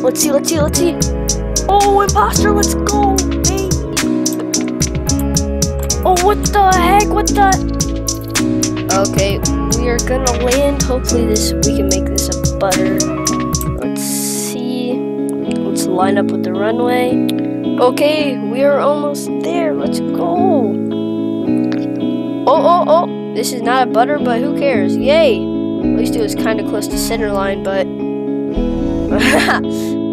Let's see, let's see, let's see. Oh, imposter, let's go, baby. Oh, what the heck? What the? Okay, we are gonna land. Hopefully, this we can make this a butter. Let's see. Let's line up with the runway. Okay, we are almost there. Let's go. Oh, oh, oh. This is not a butter, but who cares? Yay. At least it was kind of close to center line, but 哈 哈